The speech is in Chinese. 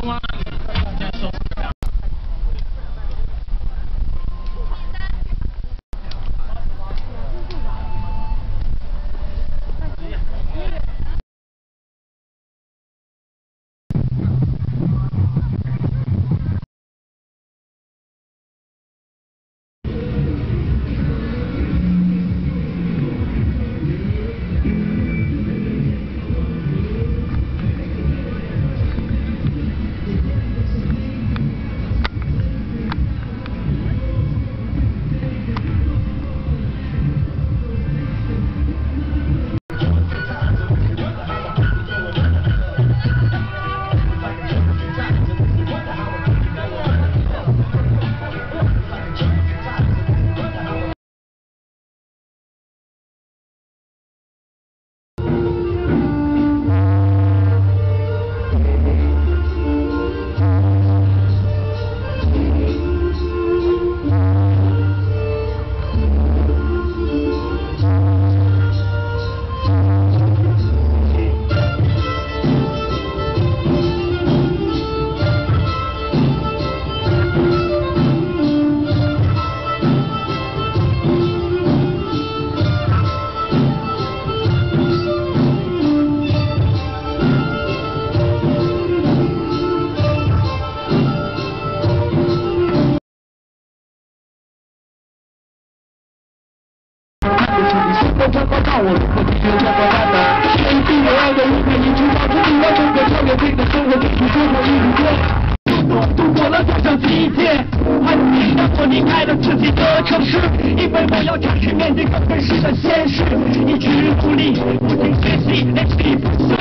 the line. 我我我告我，我听须要这的。一个爱的人，你出发，不必要个超生活，就是活一如。过了，我离开了自己的城市，因为我要开面对更真实的现实，一直努力，不停。